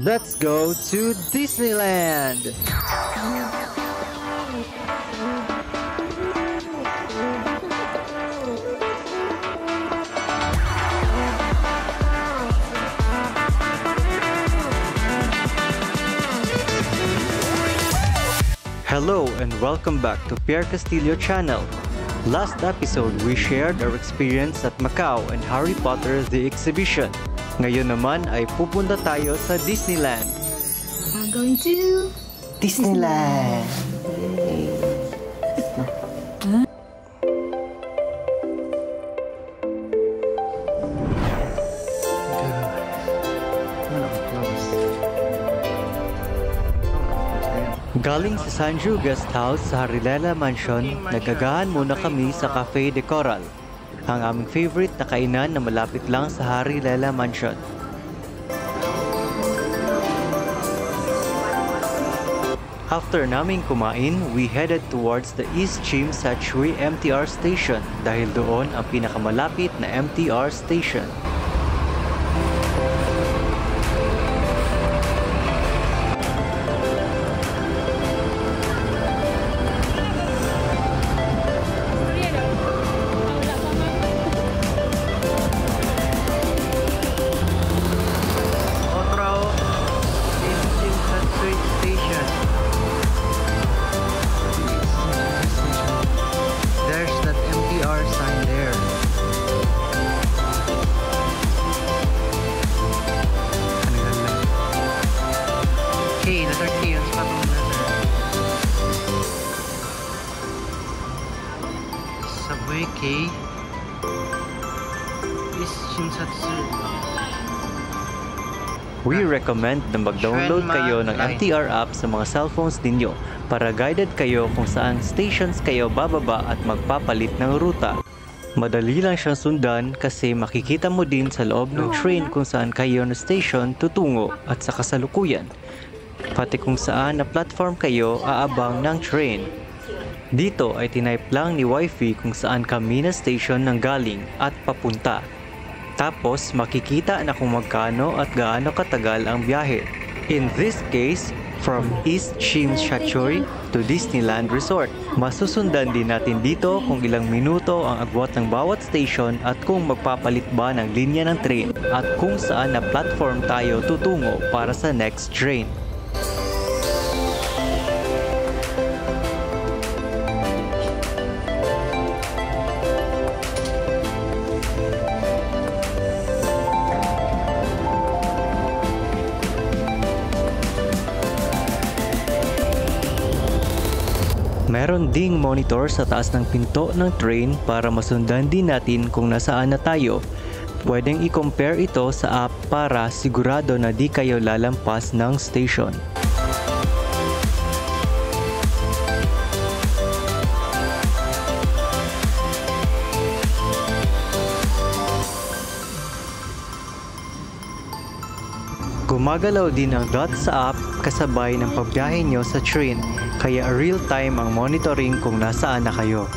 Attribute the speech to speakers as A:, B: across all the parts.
A: Let's go to Disneyland! Hello and welcome back to Pierre Castillo channel. Last episode, we shared our experience at Macau and Harry Potter The Exhibition. Ngayon naman ay pupunta tayo sa Disneyland.
B: I'm going to
A: Disneyland! Galing sa Sanju Guest House sa Harilela Mansion, nagagahan muna kami sa Cafe de Coral, ang aming favorite na kainan na malapit lang sa Harilela Mansion. After naming kumain, we headed towards the East Chim Sachui MTR station dahil doon ang pinakamalapit na MTR station. We recommend na mag-download kayo ng MTR app sa mga cellphones ninyo para guided kayo kung saan stations kayo bababa at magpapalit ng ruta. Madali lang siyang sundan kasi makikita mo din sa loob ng train kung saan kayo na station tutungo at sa kasalukuyan. Pati kung saan na platform kayo aabang ng train. Dito ay tinype lang ni Wifi kung saan kami na station ng galing at papunta. Tapos makikita na kung magkano at gaano katagal ang biyahe. In this case, from East Shim Shachoi to Disneyland Resort. Masusundan din natin dito kung ilang minuto ang agwat ng bawat station at kung magpapalit ba ng linya ng train at kung saan na platform tayo tutungo para sa next train. Meron ding monitor sa taas ng pinto ng train para masundan din natin kung nasaan na tayo. Pwedeng i-compare ito sa app para sigurado na di kayo lalampas ng station. Gumagalaw din ang dot sa app kasabay ng pagbiyahe nyo sa train kaya real-time ang monitoring kung nasaan na kayo.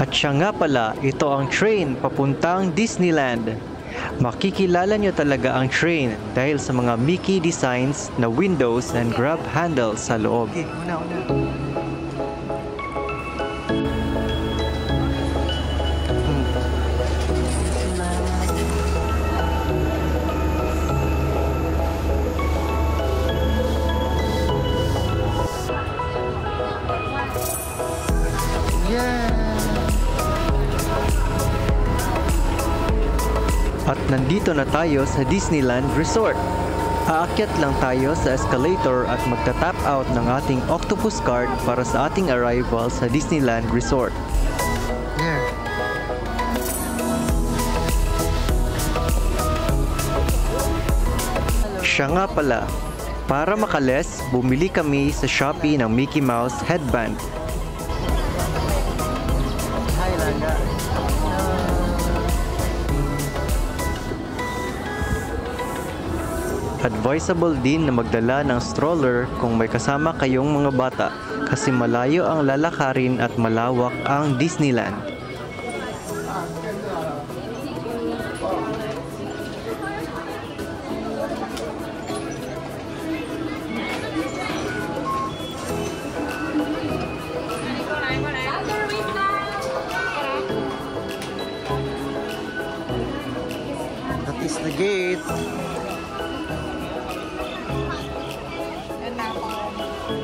A: At siya nga pala, ito ang train papuntang Disneyland. Makikilala nyo talaga ang train dahil sa mga Mickey designs na windows and grab handles sa loob. At nandito na tayo sa Disneyland Resort. Aakyat lang tayo sa escalator at magta-tap out ng ating octopus card para sa ating arrival sa Disneyland Resort. There. Siya nga pala, para makales, bumili kami sa Shopee ng Mickey Mouse headband. Advisable din na magdala ng stroller kung may kasama kayong mga bata kasi malayo ang lalakarin at malawak ang Disneyland.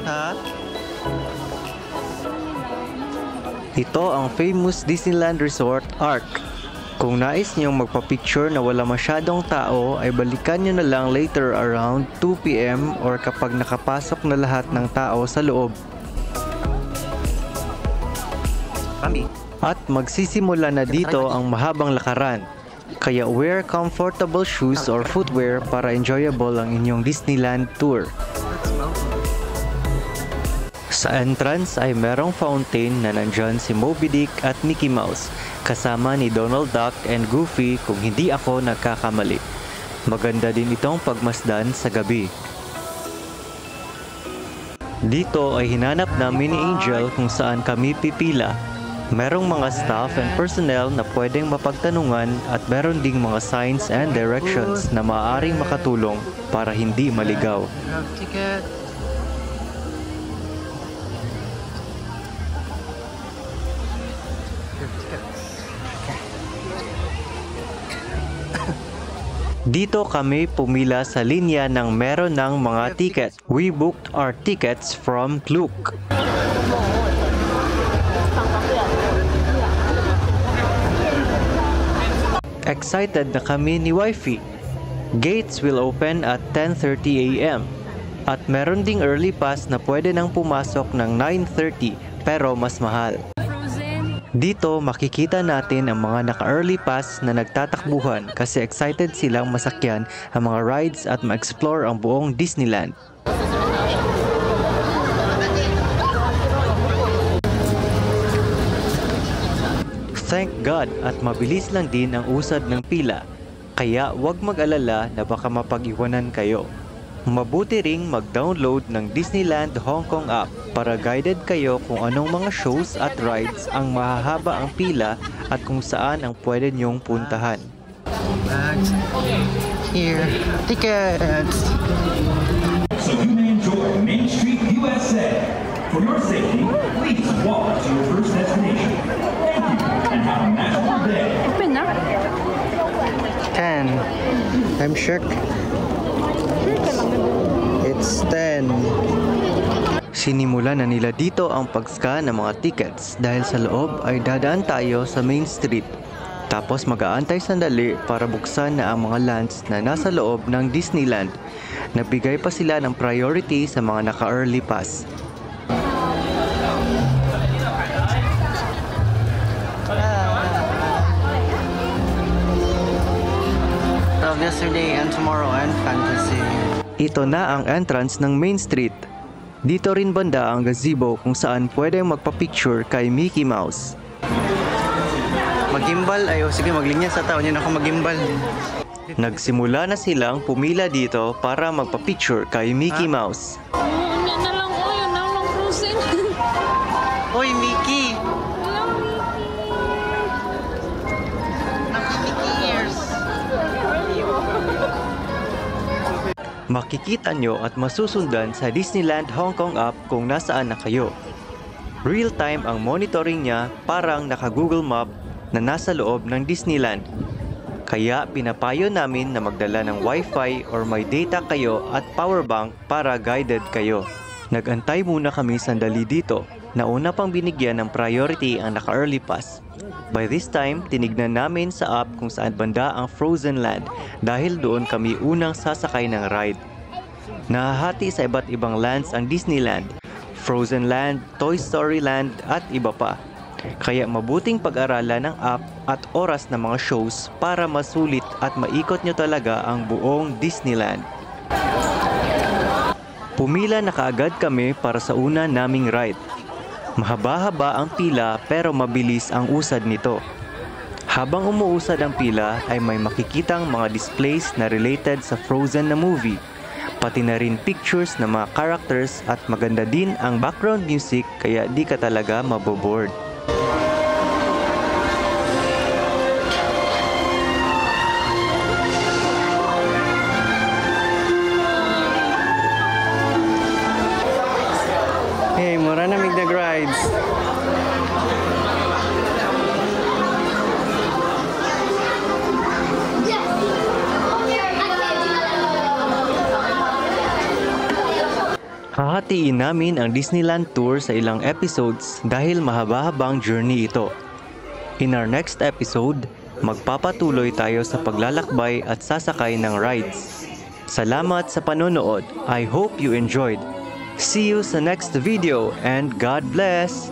C: Ha?
A: Ito ang famous Disneyland Resort Arc. Kung nais niyong magpa-picture na wala masyadong tao ay balikan niyo na lang later around 2pm or kapag nakapasok na lahat ng tao sa loob. At magsisimula na dito ang mahabang lakaran. Kaya wear comfortable shoes or footwear para enjoyable ang inyong Disneyland tour. Sa entrance ay merong fountain na nandyan si Moby Dick at Mickey Mouse kasama ni Donald Duck and Goofy kung hindi ako nagkakamali. Maganda din itong pagmasdan sa gabi. Dito ay hinanap namin ni Angel kung saan kami pipila. Merong mga staff and personnel na pwedeng mapagtanungan at meron ding mga signs and directions na maaaring makatulong para hindi maligaw. Dito kami pumila sa linya ng meron ng mga ticket. We booked our tickets from Klook. Excited na kami ni Wifey. Gates will open at 10.30 a.m. At meron ding early pass na pwede nang pumasok ng 9.30 pero mas mahal. Dito makikita natin ang mga naka-early pass na nagtatakbuhan kasi excited silang masakyan ang mga rides at ma-explore ang buong Disneyland. Thank God at mabilis lang din ang usad ng pila. Kaya huwag mag-alala na baka mapag-iwanan kayo. Mabuti ring mag-download ng Disneyland Hong Kong app para guided kayo kung anong mga shows at rides ang mahahaba ang pila at kung saan ang pwede niyong puntahan.
C: Bags. Here. Tickets.
D: so you may enjoy Main Street USA. For your safety, please walk to your first destination. Thank you, and have a magical day.
B: Open na.
C: 10. I'm shook. It's 10.
A: Sinimula na nila dito ang pag-scan ng mga tickets dahil sa loob ay dadaan tayo sa Main Street. Tapos mag-aantay sandali para buksan na ang mga lands na nasa loob ng Disneyland. Nagbigay pa sila ng priority sa mga naka-early pass.
C: Of yesterday and tomorrow and fantasy.
A: Ito na ang entrance ng Main Street. Dito rin banda ang gazebo kung saan pwedeng magpa-picture kay Mickey Mouse.
C: Magimbal. Ayo, sige, maglinya sa tao. Yun ako magimbal.
A: Nagsimula na silang pumila dito para magpa-picture kay Mickey Mouse. Makikita nyo at masusundan sa Disneyland Hong Kong app kung nasaan na kayo. Real-time ang monitoring niya parang naka-Google Map na nasa loob ng Disneyland. Kaya pinapayo namin na magdala ng Wi-Fi or may data kayo at power bank para guided kayo. Nagantay muna kami sandali dito. Nauna pang binigyan ng priority ang naka-early pass. By this time, tinignan namin sa app kung saan banda ang Frozen Land dahil doon kami unang sasakay ng ride. Nahahati sa iba't ibang lands ang Disneyland, Frozen Land, Toy Story Land at iba pa. Kaya mabuting pag-aralan ng app at oras ng mga shows para masulit at maikot nyo talaga ang buong Disneyland. Pumila na kaagad kami para sa una naming ride. Mahaba-haba ang pila pero mabilis ang usad nito. Habang umuusad ang pila ay may makikitang mga displays na related sa Frozen na movie. Pati na rin pictures ng mga characters at maganda din ang background music kaya di ka talaga maboboard.
C: Hey, mura na rides.
A: Hahatiin namin ang Disneyland tour sa ilang episodes dahil mahaba-habang journey ito. In our next episode, magpapatuloy tayo sa paglalakbay at sasakay ng rides. Salamat sa panonood. I hope you enjoyed. See you the next video and God bless!